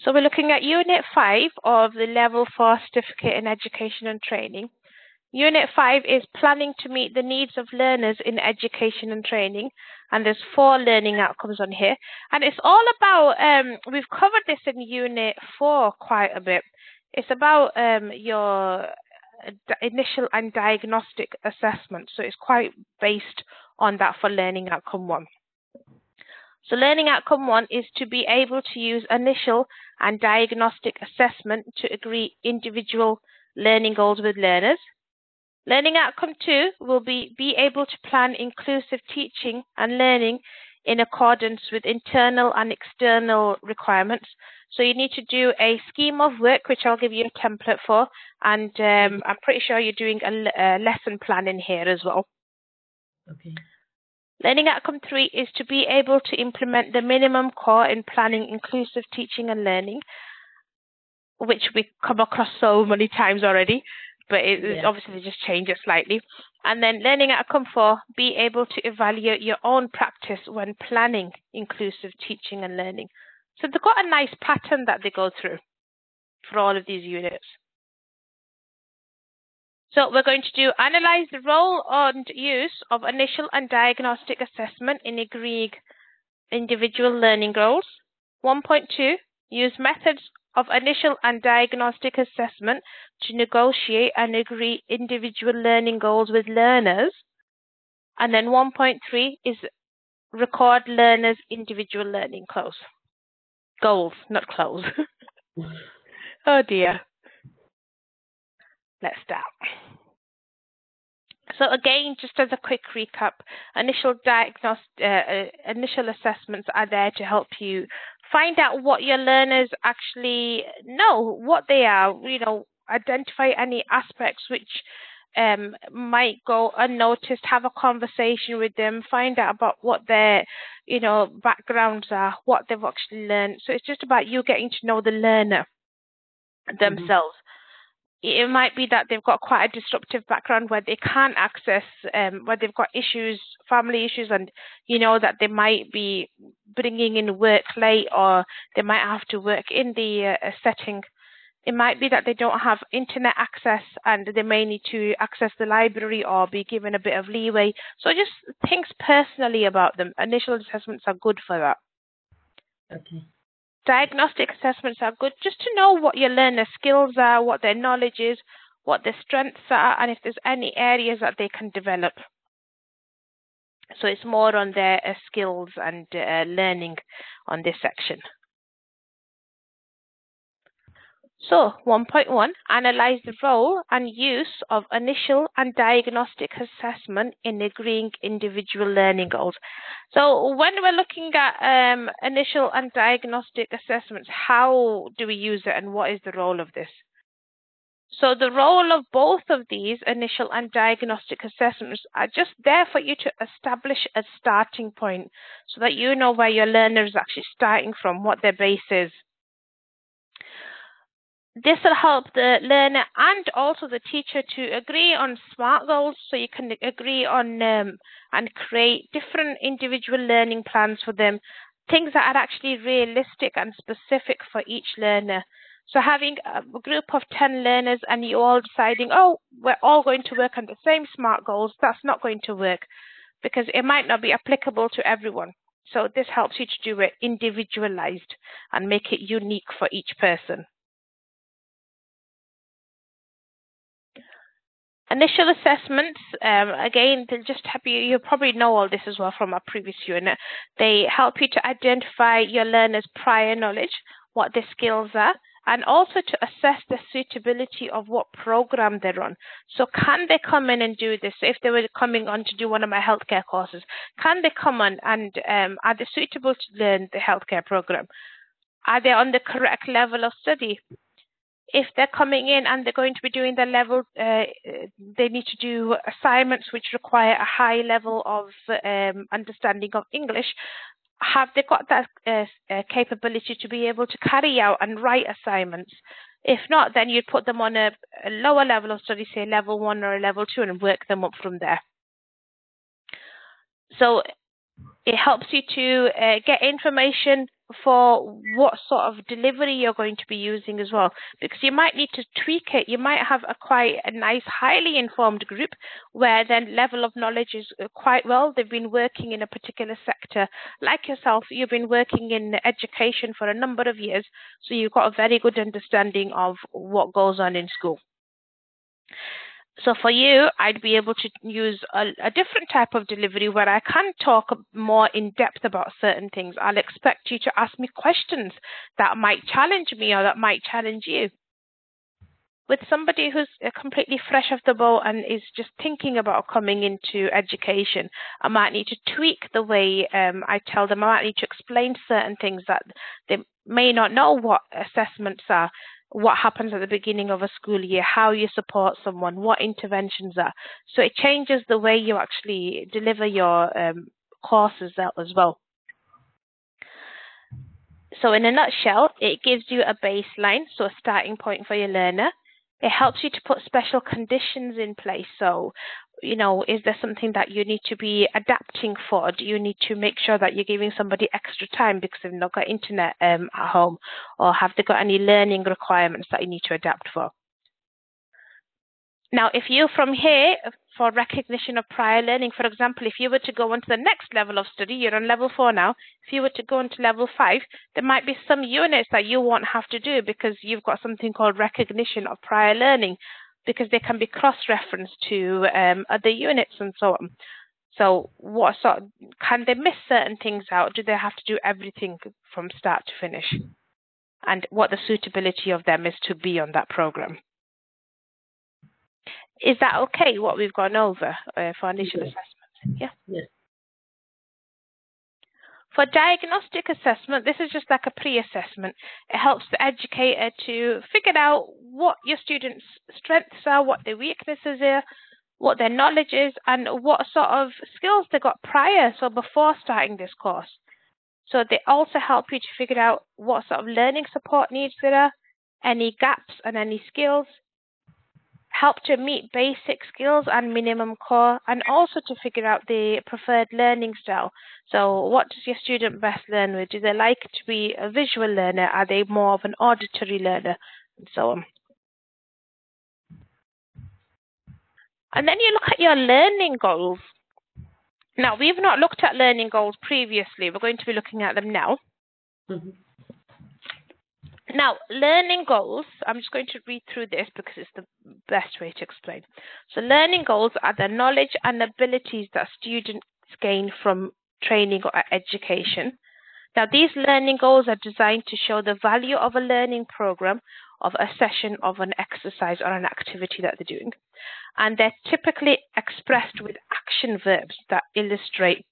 So we're looking at Unit 5 of the Level 4 Certificate in Education and Training. Unit 5 is planning to meet the needs of learners in education and training. And there's four learning outcomes on here. And it's all about, um, we've covered this in Unit 4 quite a bit. It's about um, your initial and diagnostic assessment. So it's quite based on that for learning outcome 1. So learning outcome one is to be able to use initial and diagnostic assessment to agree individual learning goals with learners. Learning outcome two will be be able to plan inclusive teaching and learning in accordance with internal and external requirements. So you need to do a scheme of work, which I'll give you a template for, and um, I'm pretty sure you're doing a, a lesson plan in here as well. Okay. Learning outcome three is to be able to implement the minimum core in planning inclusive teaching and learning, which we come across so many times already, but it, yeah. obviously just change it slightly. And then learning outcome four, be able to evaluate your own practice when planning inclusive teaching and learning. So they've got a nice pattern that they go through for all of these units. So we're going to do analyze the role and use of initial and diagnostic assessment in agreeing individual learning goals. 1.2 use methods of initial and diagnostic assessment to negotiate and agree individual learning goals with learners. And then 1.3 is record learners' individual learning goals. Goals, not clothes. oh dear. Let's start. So again, just as a quick recap, initial diagnostic, uh, uh, initial assessments are there to help you find out what your learners actually know, what they are, you know, identify any aspects which um, might go unnoticed, have a conversation with them, find out about what their, you know, backgrounds are, what they've actually learned. So it's just about you getting to know the learner mm-hmm. themselves. It might be that they've got quite a disruptive background where they can't access, um, where they've got issues, family issues, and you know that they might be bringing in work late or they might have to work in the uh, setting. It might be that they don't have internet access and they may need to access the library or be given a bit of leeway. So just think personally about them. Initial assessments are good for that. Okay. Diagnostic assessments are good just to know what your learner skills are, what their knowledge is, what their strengths are, and if there's any areas that they can develop. So it's more on their uh, skills and uh, learning on this section. So 1.1, analyze the role and use of initial and diagnostic assessment in agreeing individual learning goals. So when we're looking at um, initial and diagnostic assessments, how do we use it and what is the role of this? So the role of both of these initial and diagnostic assessments are just there for you to establish a starting point so that you know where your learner is actually starting from, what their base is. This will help the learner and also the teacher to agree on SMART goals so you can agree on um, and create different individual learning plans for them, things that are actually realistic and specific for each learner. So having a group of 10 learners and you all deciding, oh, we're all going to work on the same SMART goals, that's not going to work because it might not be applicable to everyone. So this helps you to do it individualized and make it unique for each person. Initial assessments, um, again, they'll just help you, you probably know all this as well from our previous unit. They help you to identify your learner's prior knowledge, what their skills are, and also to assess the suitability of what program they're on. So can they come in and do this? If they were coming on to do one of my healthcare courses, can they come on and um, are they suitable to learn the healthcare program? Are they on the correct level of study? If they're coming in and they're going to be doing the level, uh, they need to do assignments which require a high level of um, understanding of English. Have they got that uh, uh, capability to be able to carry out and write assignments? If not, then you'd put them on a, a lower level of study, say level one or a level two, and work them up from there. So it helps you to uh, get information for what sort of delivery you're going to be using as well, because you might need to tweak it. You might have a quite a nice, highly informed group where their level of knowledge is uh, quite well. They've been working in a particular sector. Like yourself, you've been working in education for a number of years, so you've got a very good understanding of what goes on in school. So for you, I'd be able to use a, a, different type of delivery where I can talk more in depth about certain things. I'll expect you to ask me questions that might challenge me or that might challenge you. With somebody who's uh, completely fresh off the boat and is just thinking about coming into education, I might need to tweak the way um, I tell them. I might need to explain certain things that they may not know what assessments are what happens at the beginning of a school year, how you support someone, what interventions are. So it changes the way you actually deliver your um, courses out as well. So in a nutshell, it gives you a baseline, so a starting point for your learner. It helps you to put special conditions in place. So you know, is there something that you need to be adapting for? Do you need to make sure that you're giving somebody extra time because they've not got internet um, at home? Or have they got any learning requirements that you need to adapt for? Now, if you from here, for recognition of prior learning, for example, if you were to go on to the next level of study, you're on level four now, if you were to go into level five, there might be some units that you won't have to do because you've got something called recognition of prior learning because they can be cross-referenced to um, other units and so on. So, what sort of, can they miss certain things out? Do they have to do everything from start to finish? And what the suitability of them is to be on that program. Is that okay? What we've gone over uh, for initial yes. assessment? Yeah. Yes. For diagnostic assessment, this is just like a pre-assessment. It helps the educator to figure out what your students' strengths are, what their weaknesses are, what their knowledge is, and what sort of skills they got prior, so before starting this course. So they also help you to figure out what sort of learning support needs there are, any gaps and any skills, help to meet basic skills and minimum core, and also to figure out the preferred learning style. So, what does your student best learn with? Do they like to be a visual learner? Are they more of an auditory learner? And so on. And then you look at your learning goals. Now, we've not looked at learning goals previously. We're going to be looking at them now. Mm-hmm. Now, learning goals, I'm just going to read through this because it's the best way to explain. So, learning goals are the knowledge and abilities that students gain from training or education. Now, these learning goals are designed to show the value of a learning program, of a session, of an exercise, or an activity that they're doing. And they're typically expressed with action verbs that illustrate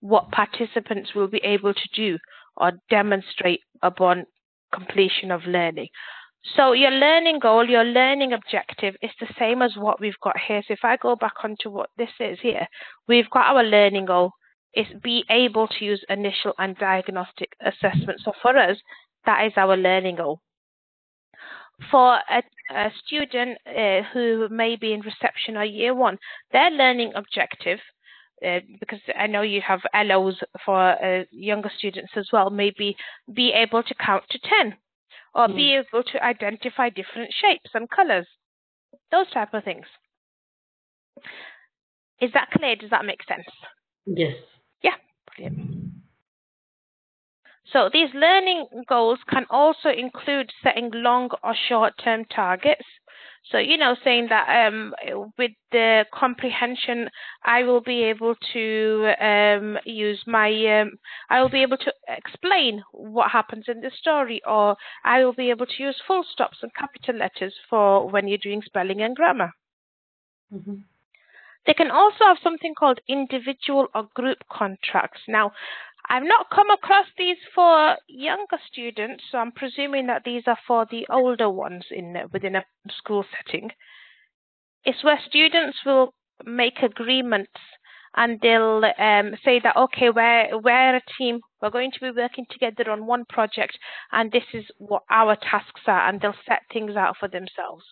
what participants will be able to do or demonstrate upon completion of learning. So your learning goal, your learning objective is the same as what we've got here. So if I go back onto what this is here, we've got our learning goal is be able to use initial and diagnostic assessment. So for us, that is our learning goal. For a, a student uh, who may be in reception or year one, their learning objective uh, because I know you have LOs for uh, younger students as well, maybe be able to count to 10 or mm. be able to identify different shapes and colors, those type of things. Is that clear? Does that make sense? Yes. Yeah, brilliant. So these learning goals can also include setting long or short term targets so, you know, saying that um, with the comprehension, I will be able to um, use my, um, I will be able to explain what happens in the story, or I will be able to use full stops and capital letters for when you're doing spelling and grammar. Mm-hmm. They can also have something called individual or group contracts. Now, I've not come across these for younger students, so I'm presuming that these are for the older ones in within a school setting. It's where students will make agreements and they'll um, say that okay, we're we're a team, we're going to be working together on one project, and this is what our tasks are, and they'll set things out for themselves.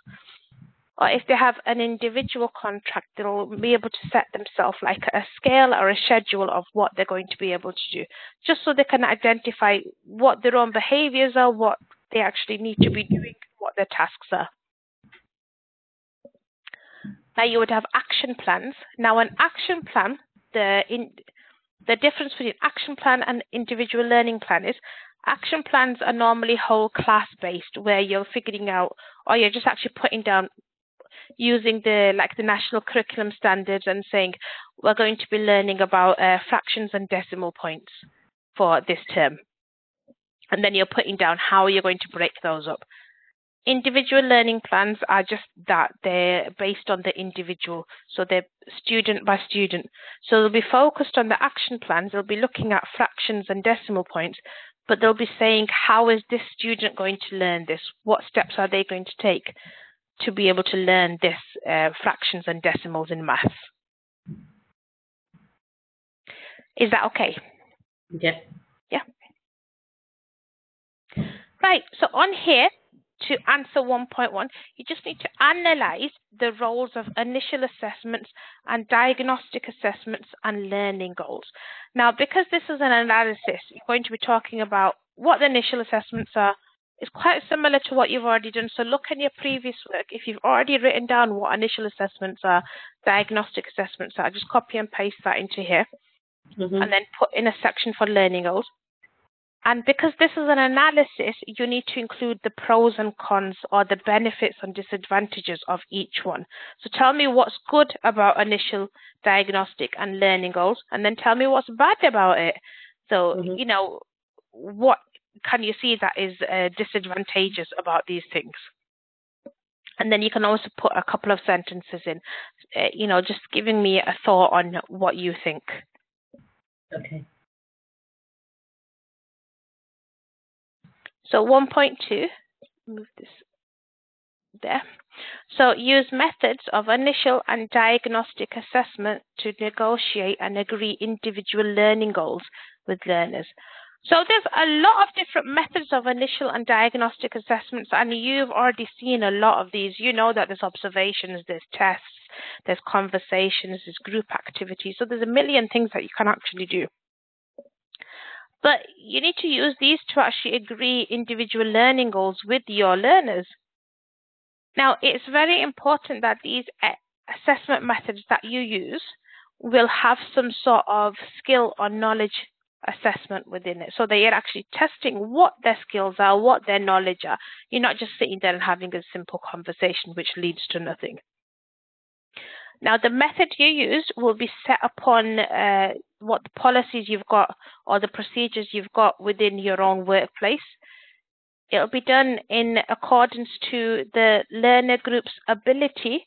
Or if they have an individual contract, they'll be able to set themselves like a scale or a schedule of what they're going to be able to do, just so they can identify what their own behaviors are, what they actually need to be doing, what their tasks are. Now you would have action plans. Now an action plan, the in, the difference between action plan and individual learning plan is action plans are normally whole class based where you're figuring out or you're just actually putting down using the like the national curriculum standards and saying we're going to be learning about uh, fractions and decimal points for this term. And then you're putting down how you're going to break those up. Individual learning plans are just that. They're based on the individual. So they're student by student. So they'll be focused on the action plans. They'll be looking at fractions and decimal points but they'll be saying how is this student going to learn this? What steps are they going to take to be able to learn this uh, fractions and decimals in maths is that okay Yeah. yeah right so on here to answer 1.1, you just need to analyze the roles of initial assessments and diagnostic assessments and learning goals. Now, because this is an analysis, you're going to be talking about what the initial assessments are. It's quite similar to what you've already done. So look in your previous work. If you've already written down what initial assessments are, diagnostic assessments are, just copy and paste that into here Mhm. and then put in a section for learning goals. And because this is an analysis, you need to include the pros and cons or the benefits and disadvantages of each one. So tell me what's good about initial diagnostic and learning goals, and then tell me what's bad about it. So, Mhm. you know, what can you see that is uh, disadvantageous about these things? And then you can also put a couple of sentences in, uh, you know, just giving me a thought on what you think. Okay. So 1.2, move this there. So use methods of initial and diagnostic assessment to negotiate and agree individual learning goals with learners. So there's a lot of different methods of initial and diagnostic assessments, and you've already seen a lot of these. You know that there's observations, there's tests, there's conversations, there's group activities. So there's a million things that you can actually do. But you need to use these to actually agree individual learning goals with your learners. Now, it's very important that these assessment methods that you use will have some sort of skill or knowledge assessment within it so that you're actually testing what their skills are, what their knowledge are. You're not just sitting there and having a simple conversation which leads to nothing. Now, the method you use will be set upon uh, what the policies you've got or the procedures you've got within your own workplace. It'll be done in accordance to the learner group's ability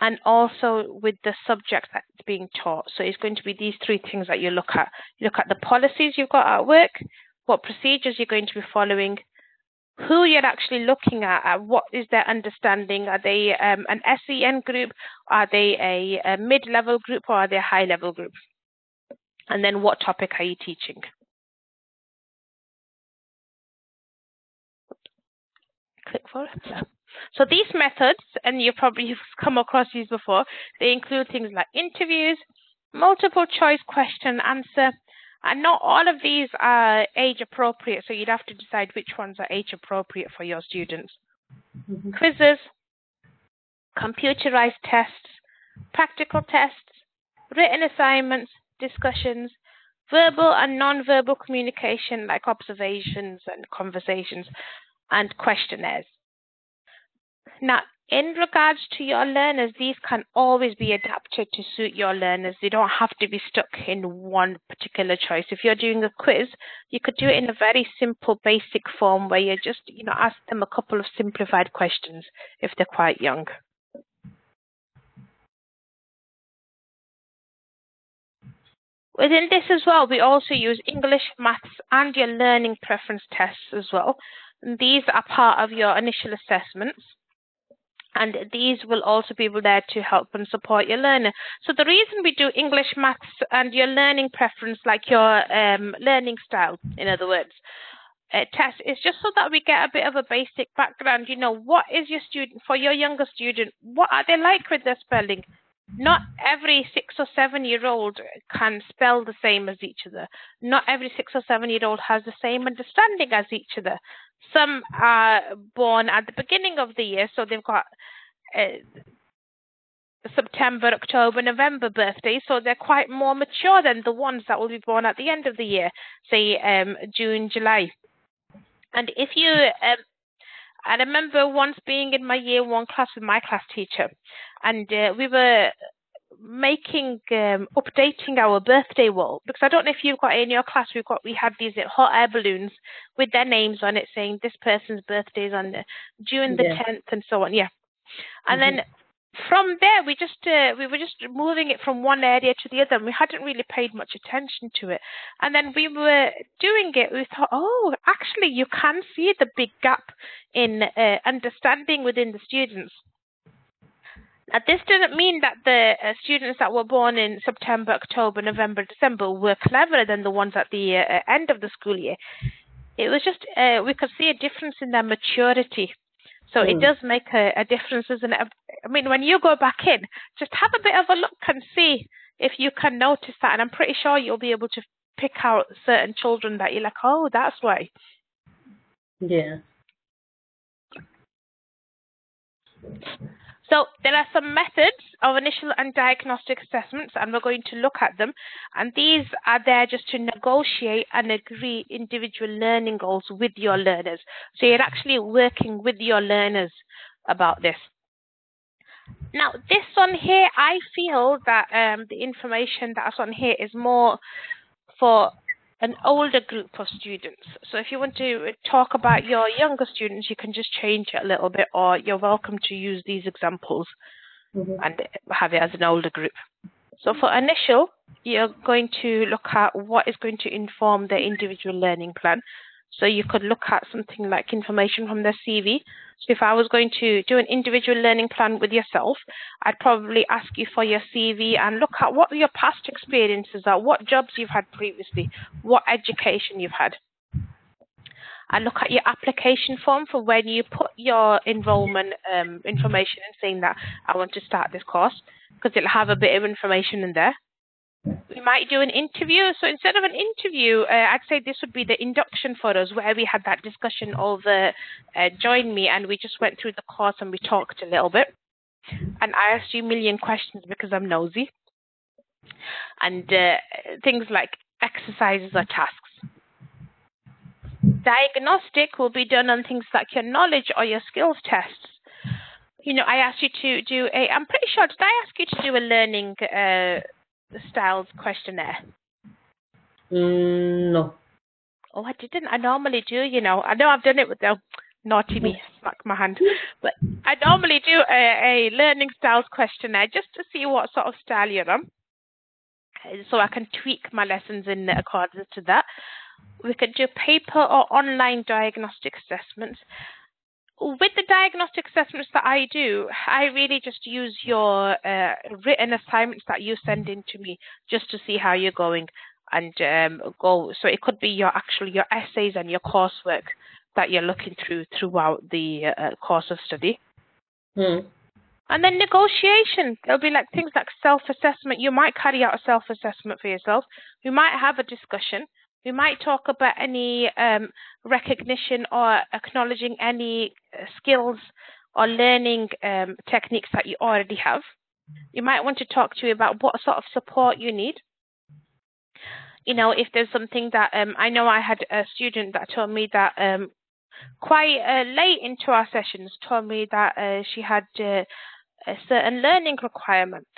and also with the subject that's being taught. So it's going to be these three things that you look at. You look at the policies you've got at work, what procedures you're going to be following, who you're actually looking at, uh, what is their understanding? Are they um, an SEN group? Are they a, a mid-level group or are they a high-level group? And then what topic are you teaching? Click for it. So these methods, and you've probably have come across these before, they include things like interviews, multiple choice question answer, and not all of these are age appropriate, so you'd have to decide which ones are age appropriate for your students. Mhm. Quizzes, computerized tests, practical tests, written assignments, discussions, verbal and non-verbal communication like observations and conversations, and questionnaires. Now, in regards to your learners, these can always be adapted to suit your learners. They don't have to be stuck in one particular choice. If you're doing a quiz, you could do it in a very simple, basic form where you just, you know, ask them a couple of simplified questions if they're quite young. Within this as well, we also use English, maths, and your learning preference tests as well. And these are part of your initial assessments and these will also be there to help and support your learner. So the reason we do English, maths, and your learning preference, like your um, learning style, in other words, uh, test is just so that we get a bit of a basic background. You know, what is your student, for your younger student, what are they like with their spelling? Not every six or seven year old can spell the same as each other. Not every six or seven year old has the same understanding as each other. Some are born at the beginning of the year, so they've got uh, September, October, November birthdays, so they're quite more mature than the ones that will be born at the end of the year, say um, June, July. And if you, um, I remember once being in my year one class with my class teacher, and uh, we were making um, updating our birthday wall because I don't know if you've got in your class we've got we had these hot air balloons with their names on it saying this person's birthday is on the June the Yeah. 10th and so on yeah and Mhm. then from there we just uh, we were just moving it from one area to the other and we hadn't really paid much attention to it and then we were doing it we thought oh actually you can see the big gap in uh, understanding within the students now, this doesn't mean that the uh, students that were born in September, October, November, December were cleverer than the ones at the uh, end of the school year. It was just uh, we could see a difference in their maturity. So it Mm. does make a, a difference, isn't it? I mean, when you go back in, just have a bit of a look and see if you can notice that. And I'm pretty sure you'll be able to pick out certain children that you're like, oh, that's why. Yeah. So there are some methods of initial and diagnostic assessments, and we're going to look at them. And these are there just to negotiate and agree individual learning goals with your learners. So you're actually working with your learners about this. Now, this one here, I feel that um, the information that's on here is more for an older group of students. So if you want to talk about your younger students, you can just change it a little bit, or you're welcome to use these examples Mhm. and have it as an older group. So for initial, you're going to look at what is going to inform the individual learning plan. So you could look at something like information from their CV. So if I was going to do an individual learning plan with yourself, I'd probably ask you for your CV and look at what your past experiences are, what jobs you've had previously, what education you've had. I look at your application form for when you put your enrollment um, information and saying that I want to start this course because it'll have a bit of information in there. We might do an interview. So instead of an interview, uh, I'd say this would be the induction for us where we had that discussion over uh, join me and we just went through the course and we talked a little bit. And I asked you a million questions because I'm nosy. And uh, things like exercises or tasks. Diagnostic will be done on things like your knowledge or your skills tests. You know, I asked you to do a, I'm pretty sure, did I ask you to do a learning uh, styles questionnaire? Mm, no. Oh, I didn't. I normally do, you know. I know I've done it with the naughty me, smack my hand. But I normally do a, a learning styles questionnaire just to see what sort of style you're on. Uh, So I can tweak my lessons in accordance to that. We could do paper or online diagnostic assessments. With the diagnostic assessments that I do, I really just use your uh, written assignments that you send in to me just to see how you're going and um, go. So it could be your actually your essays and your coursework that you're looking through throughout the uh, course of study. Mm. And then negotiation. There'll be like things like self-assessment. You might carry out a self-assessment for yourself. We might have a discussion. We might talk about any um, recognition or acknowledging any uh, skills or learning um, techniques that you already have. You might want to talk to you about what sort of support you need. You know, if there's something that um, I know I had a student that told me that um, quite uh, late into our sessions told me that uh, she had uh, certain learning requirements.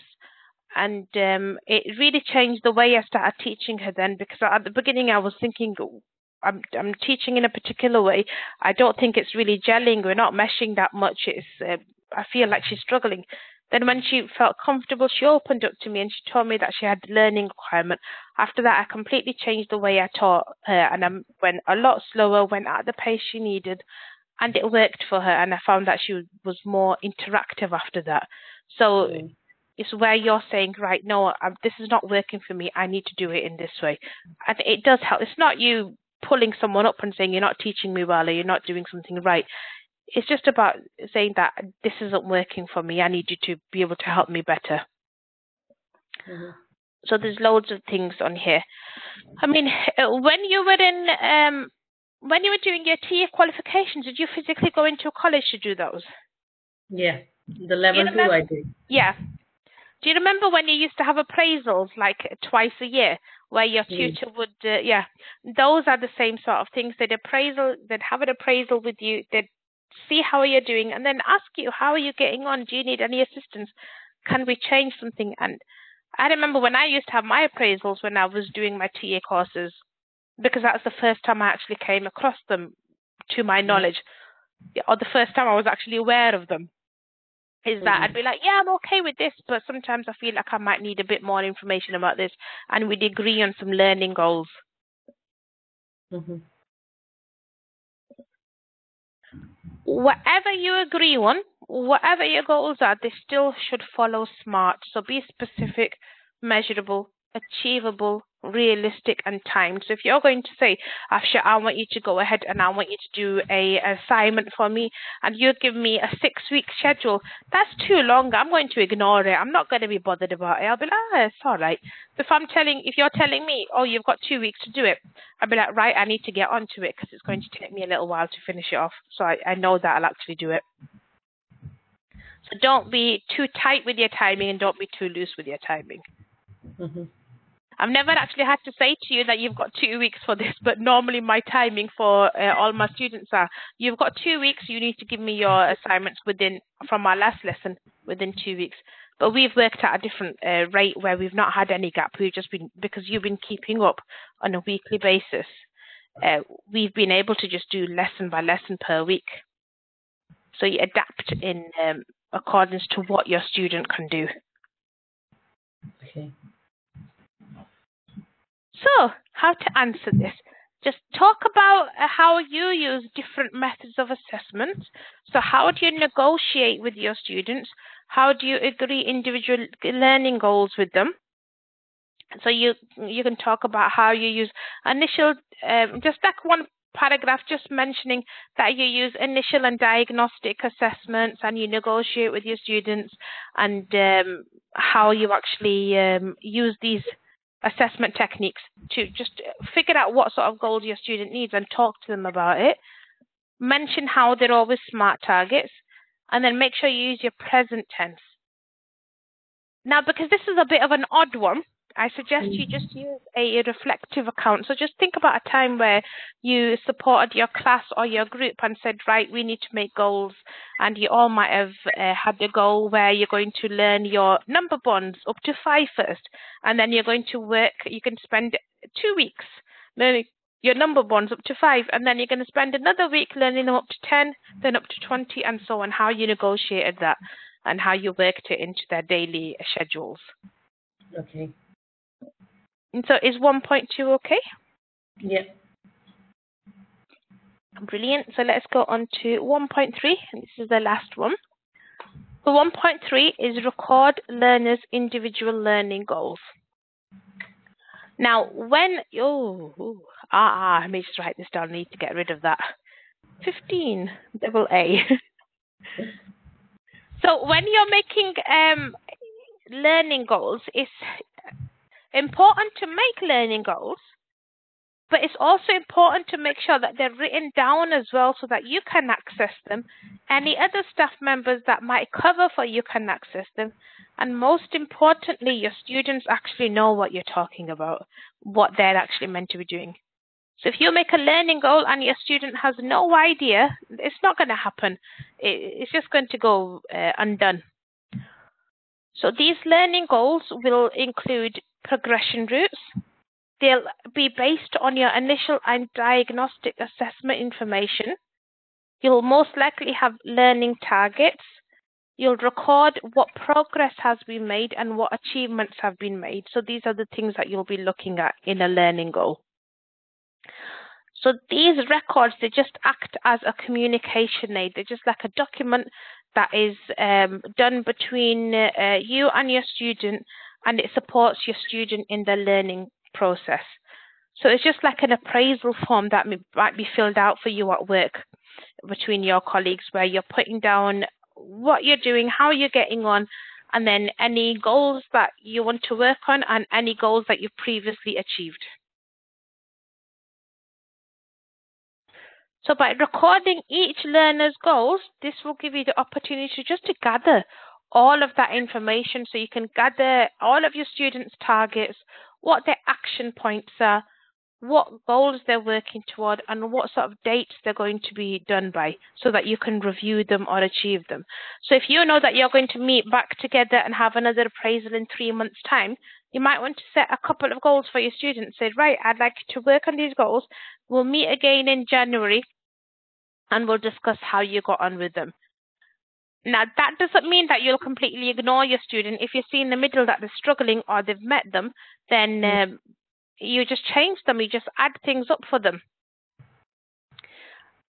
And um, it really changed the way I started teaching her then because at the beginning I was thinking, "Oh, I'm, I'm teaching in a particular way. I don't think it's really gelling. We're not meshing that much. It's, uh, I feel like she's struggling. Then when she felt comfortable, she opened up to me and she told me that she had learning requirement. After that, I completely changed the way I taught her and I went a lot slower, went at the pace she needed, and it worked for her. And I found that she was more interactive after that. So Mm. It's where you're saying, right, no, um, this is not working for me. I need to do it in this way, and it does help. It's not you pulling someone up and saying you're not teaching me well or you're not doing something right. It's just about saying that this isn't working for me. I need you to be able to help me better. Mhm. So there's loads of things on here. I mean, uh, when you were in, um, when you were doing your TA qualifications, did you physically go into a college to do those? Yeah. The level two I did. Yeah. Do you remember when you used to have appraisals like twice a year, where your Mm. tutor would? Uh, yeah, those are the same sort of things. They'd appraisal, they'd have an appraisal with you. They'd see how you're doing, and then ask you how are you getting on. Do you need any assistance? Can we change something? And I remember when I used to have my appraisals when I was doing my TA courses, because that's the first time I actually came across them, to my knowledge, or the first time I was actually aware of them is that I'd Mhm. be like, yeah, I'm okay with this, but sometimes I feel like I might need a bit more information about this, and we'd agree on some learning goals. Mhm. Whatever you agree on, whatever your goals are, they still should follow SMART. So be specific, measurable, achievable, realistic, and timed. So if you're going to say, Afsha, I want you to go ahead and I want you to do a assignment for me, and you give me a six-week schedule, that's too long. I'm going to ignore it. I'm not going to be bothered about it. I'll be like, ah, it's all right. If I'm telling, if you're telling me, oh, you've got two weeks to do it, I'll be like, right, I need to get onto it because it's going to take me a little while to finish it off. So I, I know that I'll actually do it. So don't be too tight with your timing and don't be too loose with your timing. Mhm. I've never actually had to say to you that you've got two weeks for this, but normally my timing for uh, all my students are you've got two weeks, you need to give me your assignments within, from our last lesson, within two weeks. But we've worked at a different uh, rate where we've not had any gap. We've just been, because you've been keeping up on a weekly basis, uh, we've been able to just do lesson by lesson per week. So you adapt in um, accordance to what your student can do. Okay. So, how to answer this? Just talk about uh, how you use different methods of assessment. So, how do you negotiate with your students? How do you agree individual learning goals with them? So you you can talk about how you use initial, um, just like one paragraph, just mentioning that you use initial and diagnostic assessments, and you negotiate with your students, and um, how you actually um, use these assessment techniques to just figure out what sort of goals your student needs and talk to them about it. Mention how they're always smart targets, and then make sure you use your present tense. Now, because this is a bit of an odd one, I suggest you just use a reflective account. So just think about a time where you supported your class or your group and said, right, we need to make goals. And you all might have uh, had a goal where you're going to learn your number bonds up to five first. And then you're going to work, you can spend two weeks learning your number bonds up to five. And then you're going to spend another week learning them up to 10, then up to 20, and so on. How you negotiated that and how you worked it into their daily schedules. Okay. And so is 1.2 okay? Yeah. Brilliant. So let's go on to 1.3. and This is the last one. So 1.3 is record learners' individual learning goals. Now, when oh, ooh, ah, ah, let me just write this down. I need to get rid of that. 15 double A. so when you're making um, learning goals, it's important to make learning goals, but it's also important to make sure that they're written down as well so that you can access them. Any other staff members that might cover for you can access them. And most importantly, your students actually know what you're talking about, what they're actually meant to be doing. So if you make a learning goal and your student has no idea, it's not going to happen. It's just going to go uh, undone. So these learning goals will include progression routes. They'll be based on your initial and diagnostic assessment information. You'll most likely have learning targets. You'll record what progress has been made and what achievements have been made. So these are the things that you'll be looking at in a learning goal. So these records, they just act as a communication aid. They're just like a document that is um, done between uh, you and your student, and it supports your student in the learning process. So it's just like an appraisal form that might be filled out for you at work between your colleagues where you're putting down what you're doing, how you're getting on, and then any goals that you want to work on and any goals that you've previously achieved. So by recording each learner's goals, this will give you the opportunity just to gather all of that information so you can gather all of your students' targets, what their action points are, what goals they're working toward, and what sort of dates they're going to be done by so that you can review them or achieve them. So if you know that you're going to meet back together and have another appraisal in three months' time, you might want to set a couple of goals for your students. Say, right, I'd like to work on these goals. We'll meet again in January and we'll discuss how you got on with them. Now, that doesn't mean that you'll completely ignore your student. If you see in the middle that they're struggling or they've met them, then mm. um, you just change them, you just add things up for them.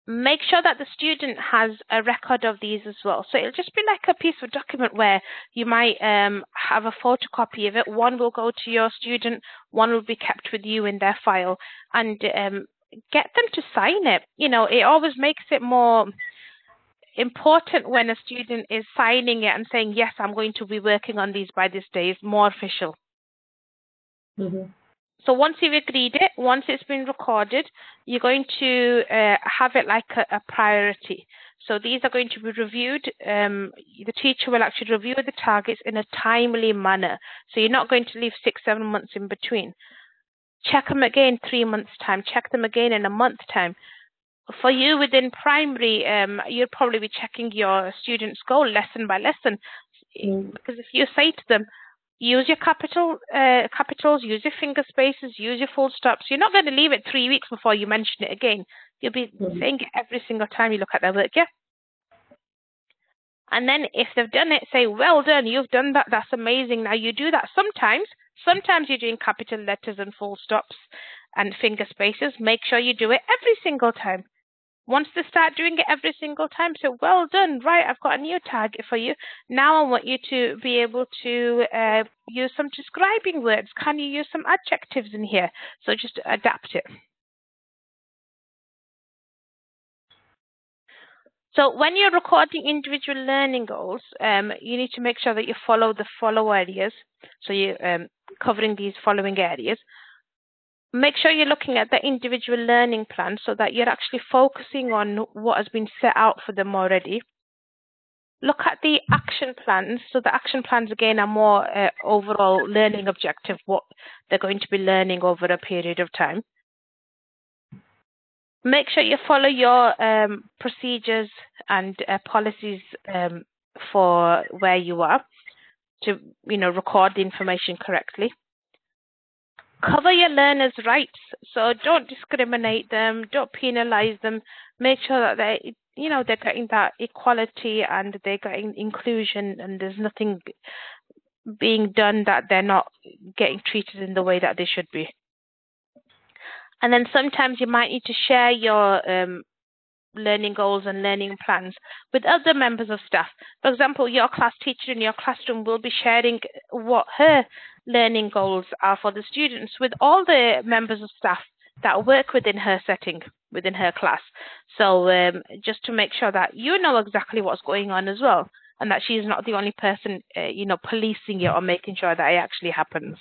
Make sure that the student has a record of these as well. So it'll just be like a piece of document where you might um, have a photocopy of it. One will go to your student, one will be kept with you in their file, and um, get them to sign it. You know, it always makes it more important when a student is signing it and saying, yes, I'm going to be working on these by this day. It's more official. Mm-hmm. So once you've agreed it, once it's been recorded, you're going to uh, have it like a, a, priority. So these are going to be reviewed. Um, the teacher will actually review the targets in a timely manner. So you're not going to leave six, seven months in between. Check them again three months time. Check them again in a month time for you within primary, um, you'll probably be checking your students' goal lesson by lesson. Mm. Because if you say to them, use your capital uh, capitals, use your finger spaces, use your full stops, you're not going to leave it three weeks before you mention it again. You'll be mm. saying it every single time you look at their work, yeah? And then if they've done it, say, well done, you've done that, that's amazing. Now you do that sometimes. Sometimes you're doing capital letters and full stops and finger spaces. Make sure you do it every single time. Once they start doing it every single time, so well done, right, I've got a new target for you. Now I want you to be able to uh, use some describing words. Can you use some adjectives in here? So just adapt it. So when you're recording individual learning goals, um, you need to make sure that you follow the follow areas. So you're um, covering these following areas make sure you're looking at the individual learning plan so that you're actually focusing on what has been set out for them already. Look at the action plans. So the action plans again are more uh, overall learning objective, what they're going to be learning over a period of time. Make sure you follow your um, procedures and uh, policies um, for where you are to, you know, record the information correctly cover your learners' rights. So don't discriminate them, don't penalize them. Make sure that they, you know, they're getting that equality and they're getting inclusion, and there's nothing being done that they're not getting treated in the way that they should be. And then sometimes you might need to share your um, learning goals and learning plans with other members of staff. For example, your class teacher in your classroom will be sharing what her learning goals are for the students with all the members of staff that work within her setting, within her class. So um, just to make sure that you know exactly what's going on as well, and that she's not the only person, uh, you know, policing it or making sure that it actually happens.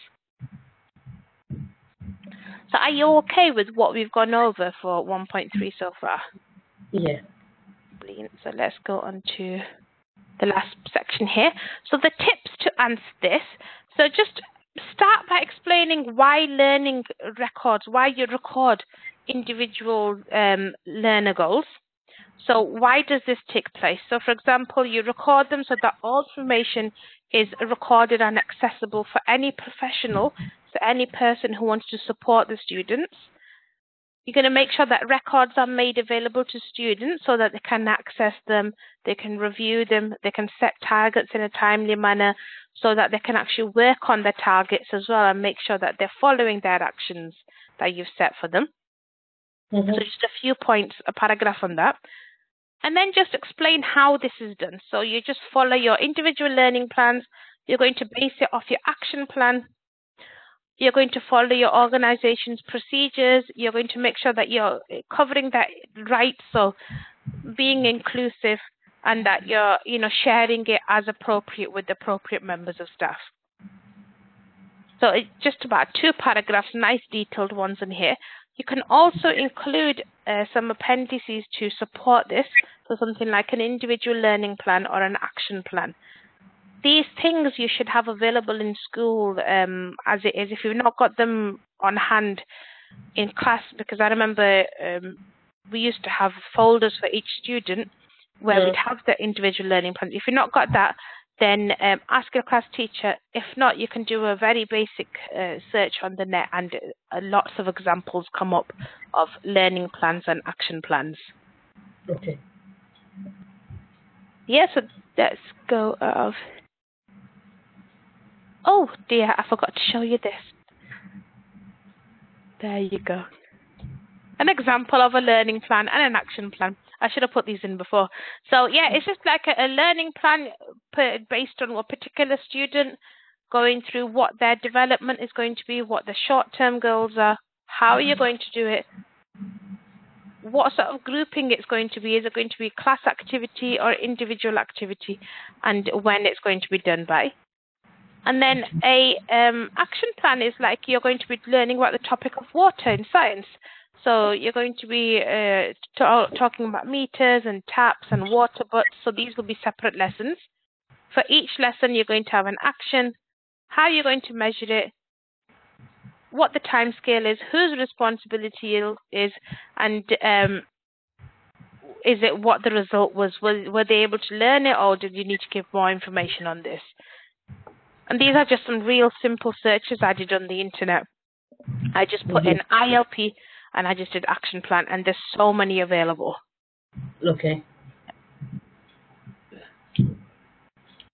So are you okay with what we've gone over for 1.3 so far? Yeah. So let's go on to the last section here. So the tips to answer this. So just start by explaining why learning records, why you record individual um, learner goals. So why does this take place? So for example, you record them so that all information is recorded and accessible for any professional, so any person who wants to support the students. You're going to make sure that records are made available to students so that they can access them, they can review them, they can set targets in a timely manner so that they can actually work on their targets as well and make sure that they're following their actions that you've set for them. Mm-hmm. So just a few points, a paragraph on that. And then just explain how this is done. So you just follow your individual learning plans. You're going to base it off your action plan You're going to follow your organization's procedures. You're going to make sure that you're covering that right. So being inclusive and that you're, you know, sharing it as appropriate with the appropriate members of staff. So it's just about two paragraphs, nice detailed ones in here. You can also include uh, some appendices to support this, so something like an individual learning plan or an action plan. These things you should have available in school um, as it is. If you've not got them on hand in class, because I remember um, we used to have folders for each student where yeah. we'd have the individual learning plans. If you've not got that, then um, ask your class teacher. If not, you can do a very basic uh, search on the net, and uh, lots of examples come up of learning plans and action plans. Okay. Yeah, so let's go of. Oh dear, I forgot to show you this. There you go. An example of a learning plan and an action plan. I should have put these in before. So yeah, it's just like a, a learning plan based on a particular student going through what their development is going to be, what the short-term goals are, how you're going to do it, what sort of grouping it's going to be. Is it going to be class activity or individual activity, and when it's going to be done by. And then a um, action plan is like you're going to be learning about the topic of water in science. So you're going to be uh, talking about meters and taps and water butts. So these will be separate lessons. For each lesson, you're going to have an action, how you're going to measure it, what the time scale is, whose responsibility it is, and um, is it what the result was? Were, were they able to learn it, or did you need to give more information on this? And these are just some real simple searches I did on the internet. I just put in mm-hmm. ILP and I just did action plan, and there's so many available. Okay.